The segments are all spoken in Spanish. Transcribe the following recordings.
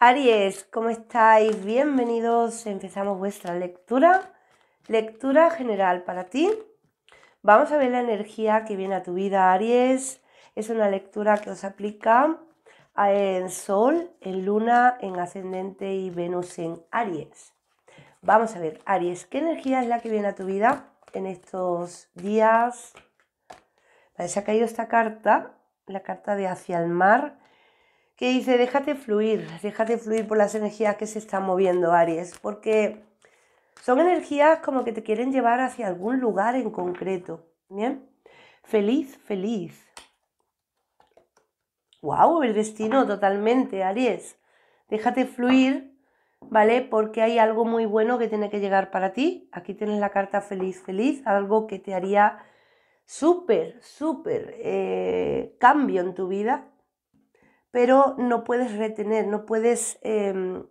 Aries, ¿cómo estáis? Bienvenidos. Empezamos vuestra lectura. Lectura general para ti. Vamos a ver la energía que viene a tu vida, Aries. Es una lectura que os aplica en Sol, en Luna, en Ascendente y Venus en Aries. Vamos a ver, Aries, ¿qué energía es la que viene a tu vida en estos días? se ha caído esta carta, la carta de hacia el mar que dice, déjate fluir, déjate fluir por las energías que se están moviendo, Aries, porque son energías como que te quieren llevar hacia algún lugar en concreto, ¿bien? Feliz, feliz. ¡Wow! El destino totalmente, Aries. Déjate fluir, ¿vale? Porque hay algo muy bueno que tiene que llegar para ti. Aquí tienes la carta feliz, feliz, algo que te haría súper, súper eh, cambio en tu vida, pero no puedes retener, no puedes, em,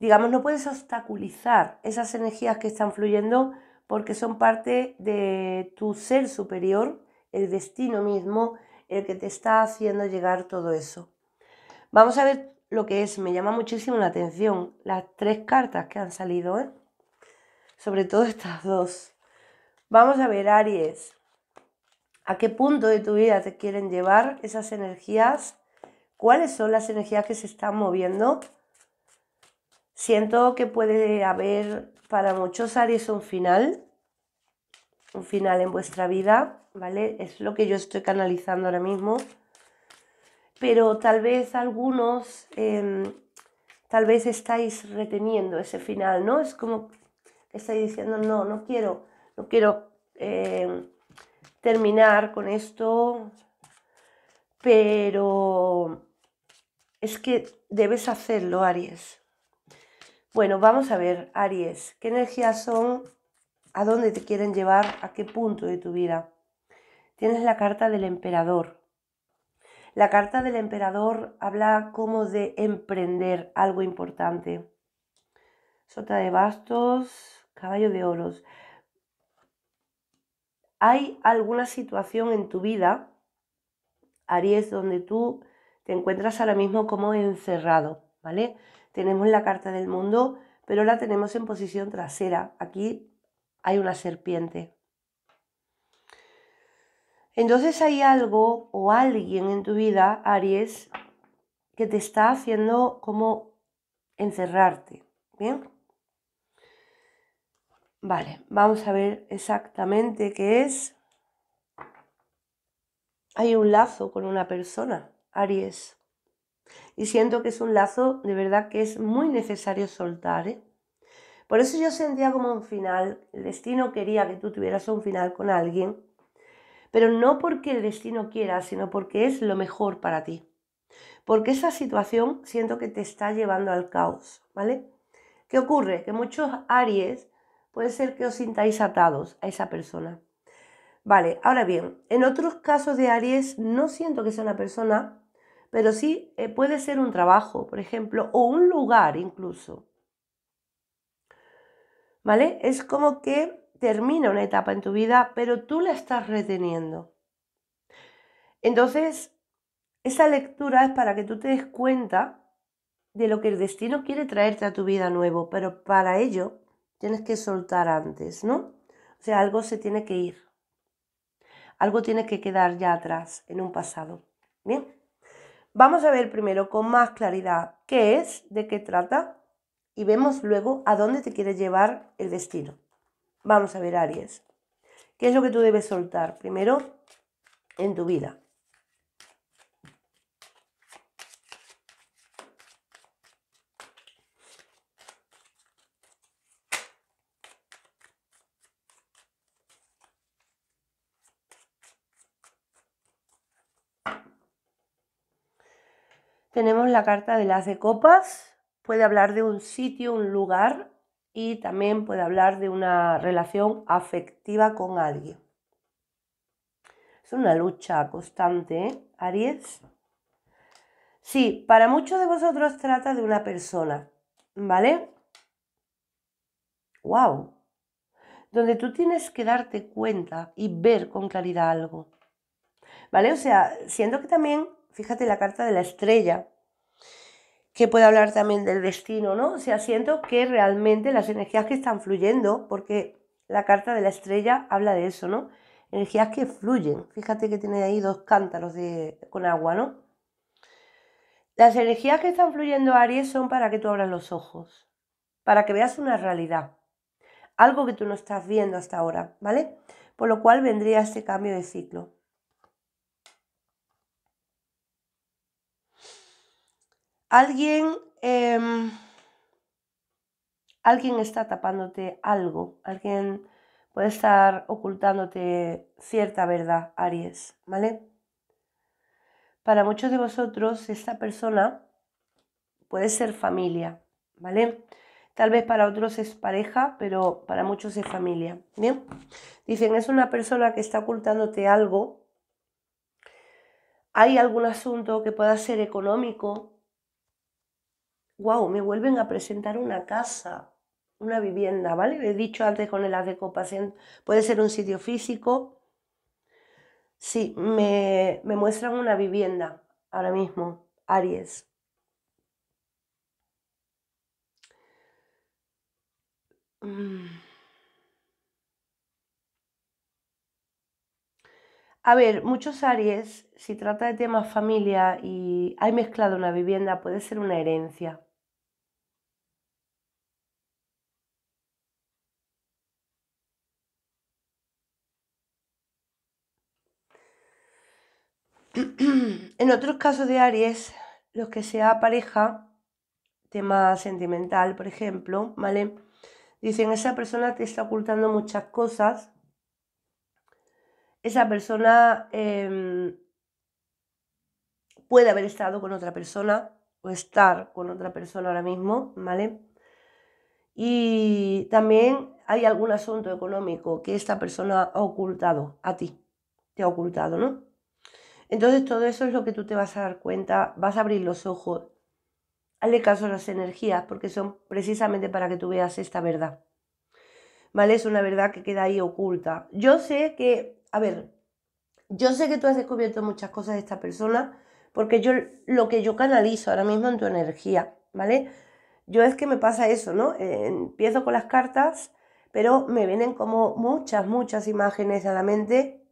digamos, no puedes obstaculizar esas energías que están fluyendo porque son parte de tu ser superior, el destino mismo, el que te está haciendo llegar todo eso. Vamos a ver lo que es, me llama muchísimo la atención las tres cartas que han salido, ¿eh? sobre todo estas dos. Vamos a ver, Aries, a qué punto de tu vida te quieren llevar esas energías cuáles son las energías que se están moviendo. Siento que puede haber para muchos Aries un final, un final en vuestra vida, ¿vale? Es lo que yo estoy canalizando ahora mismo. Pero tal vez algunos, em, tal vez estáis reteniendo ese final, ¿no? Es como que estáis diciendo, no, no quiero, no quiero em, terminar con esto, pero es que debes hacerlo, Aries. Bueno, vamos a ver, Aries, ¿qué energías son? ¿A dónde te quieren llevar? ¿A qué punto de tu vida? Tienes la carta del emperador. La carta del emperador habla como de emprender algo importante. Sota de bastos, caballo de oros. Hay alguna situación en tu vida, Aries, donde tú te encuentras ahora mismo como encerrado, ¿vale? Tenemos la carta del mundo, pero la tenemos en posición trasera. Aquí hay una serpiente. Entonces hay algo o alguien en tu vida, Aries, que te está haciendo como encerrarte, ¿bien? Vale, vamos a ver exactamente qué es. Hay un lazo con una persona. Aries. Y siento que es un lazo de verdad que es muy necesario soltar. ¿eh? Por eso yo sentía como un final, el destino quería que tú tuvieras un final con alguien, pero no porque el destino quiera, sino porque es lo mejor para ti. Porque esa situación siento que te está llevando al caos, ¿vale? ¿Qué ocurre? Que muchos Aries puede ser que os sintáis atados a esa persona. Vale, ahora bien, en otros casos de Aries no siento que sea una persona pero sí eh, puede ser un trabajo, por ejemplo, o un lugar incluso. ¿Vale? Es como que termina una etapa en tu vida, pero tú la estás reteniendo. Entonces, esa lectura es para que tú te des cuenta de lo que el destino quiere traerte a tu vida nuevo, pero para ello tienes que soltar antes, ¿no? O sea, algo se tiene que ir. Algo tiene que quedar ya atrás, en un pasado. Bien. Vamos a ver primero con más claridad qué es, de qué trata y vemos luego a dónde te quiere llevar el destino. Vamos a ver Aries. ¿Qué es lo que tú debes soltar primero en tu vida? Tenemos la carta de las de copas, puede hablar de un sitio, un lugar y también puede hablar de una relación afectiva con alguien. Es una lucha constante, ¿eh? Aries. Sí, para muchos de vosotros trata de una persona, ¿vale? ¡Wow! Donde tú tienes que darte cuenta y ver con claridad algo. ¿Vale? O sea, siento que también fíjate la carta de la estrella, que puede hablar también del destino, ¿no? O sea, siento que realmente las energías que están fluyendo, porque la carta de la estrella habla de eso, ¿no? Energías que fluyen. Fíjate que tiene ahí dos cántaros de, con agua, ¿no? Las energías que están fluyendo, Aries, son para que tú abras los ojos, para que veas una realidad, algo que tú no estás viendo hasta ahora, ¿vale? Por lo cual vendría este cambio de ciclo. Alguien, em, alguien está tapándote algo, alguien puede estar ocultándote cierta verdad, Aries, ¿vale? Para muchos de vosotros esta persona puede ser familia, ¿vale? Tal vez para otros es pareja, pero para muchos es familia, ¿bien? Dicen, es una persona que está ocultándote algo. Hay algún asunto que pueda ser económico, wow, me vuelven a presentar una casa, una vivienda, ¿vale? He dicho antes con el as de copas, puede ser un sitio físico. Sí, me, me muestran una vivienda ahora mismo, Aries. Mm. A ver, muchos Aries, si trata de temas familia y hay mezclado una vivienda, puede ser una herencia. en otros casos de Aries, los que sea pareja, tema sentimental, por ejemplo, ¿vale? Dicen, esa persona te está ocultando muchas cosas. Esa persona em, puede haber estado con otra persona o estar con otra persona ahora mismo, ¿vale? Y también hay algún asunto económico que esta persona ha ocultado a ti, te ha ocultado, ¿no? Entonces todo eso es lo que tú te vas a dar cuenta, vas a abrir los ojos, hazle caso a las energías porque son precisamente para que tú veas esta verdad. ¿Vale? Es una verdad que queda ahí oculta. Yo sé que, a ver, yo sé que tú has descubierto muchas cosas de esta persona porque yo lo que yo canalizo ahora mismo en tu energía, ¿vale? Yo es que me pasa eso, ¿no? Empiezo con las cartas, pero me vienen como muchas, muchas imágenes a la mente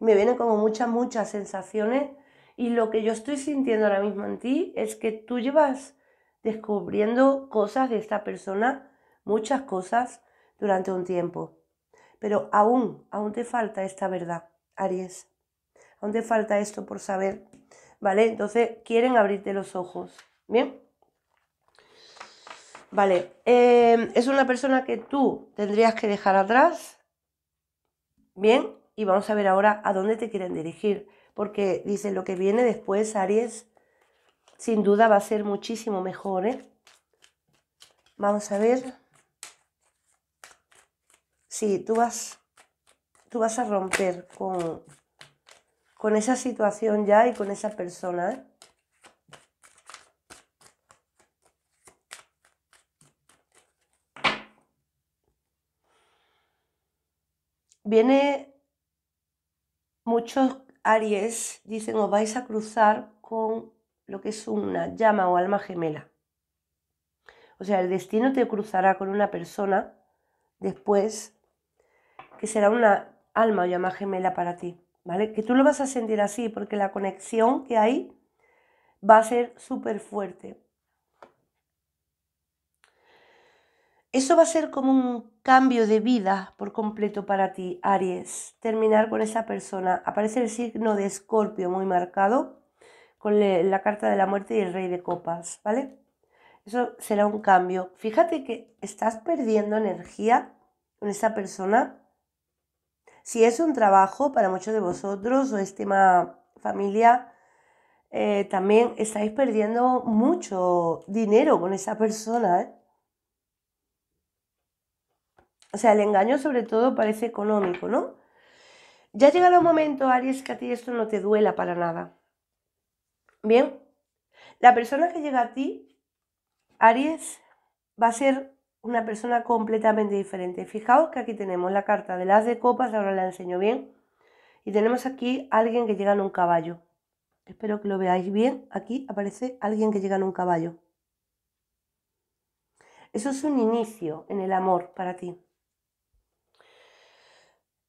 me vienen como muchas, muchas sensaciones y lo que yo estoy sintiendo ahora mismo en ti es que tú llevas descubriendo cosas de esta persona, muchas cosas durante un tiempo. Pero aún, aún te falta esta verdad, Aries. Aún te falta esto por saber, ¿vale? Entonces quieren abrirte los ojos, ¿bien? Vale, em, es una persona que tú tendrías que dejar atrás, ¿bien? Y vamos a ver ahora a dónde te quieren dirigir, porque dice lo que viene después, Aries, sin duda va a ser muchísimo mejor, ¿eh? Vamos a ver. Sí, tú vas, tú vas a romper con, con esa situación ya y con esa persona, ¿eh? Viene Muchos Aries dicen os vais a cruzar con lo que es una llama o alma gemela. O sea, el destino te cruzará con una persona después que será una alma o llama gemela para ti, ¿vale? Que tú lo vas a sentir así porque la conexión que hay va a ser súper fuerte. Eso va a ser como un cambio de vida por completo para ti, Aries. Terminar con esa persona. Aparece el signo de Escorpio muy marcado con la carta de la muerte y el rey de copas, ¿vale? Eso será un cambio. Fíjate que estás perdiendo energía con esa persona. Si es un trabajo para muchos de vosotros o es tema familia, eh, también estáis perdiendo mucho dinero con esa persona, ¿eh? O sea, el engaño sobre todo parece económico, ¿no? Ya llega un momento, Aries, que a ti esto no te duela para nada. Bien, la persona que llega a ti, Aries, va a ser una persona completamente diferente. Fijaos que aquí tenemos la carta de las de copas, ahora la enseño bien. Y tenemos aquí alguien que llega en un caballo. Espero que lo veáis bien. Aquí aparece alguien que llega en un caballo. Eso es un inicio en el amor para ti.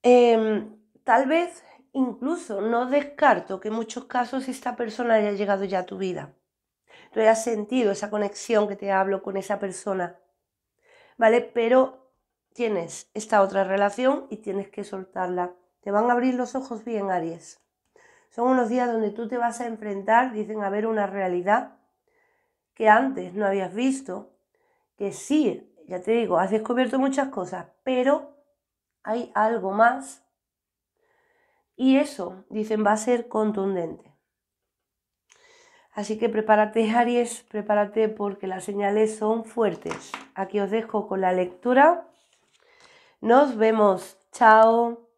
Em, tal vez incluso no descarto que en muchos casos esta persona haya llegado ya a tu vida. Tú hayas sentido esa conexión que te hablo con esa persona. ¿Vale? Pero tienes esta otra relación y tienes que soltarla. Te van a abrir los ojos bien, Aries. Son unos días donde tú te vas a enfrentar, dicen, a ver una realidad que antes no habías visto, que sí, ya te digo, has descubierto muchas cosas, pero hay algo más y eso, dicen, va a ser contundente. Así que prepárate, Aries, prepárate porque las señales son fuertes. Aquí os dejo con la lectura. Nos vemos. Chao.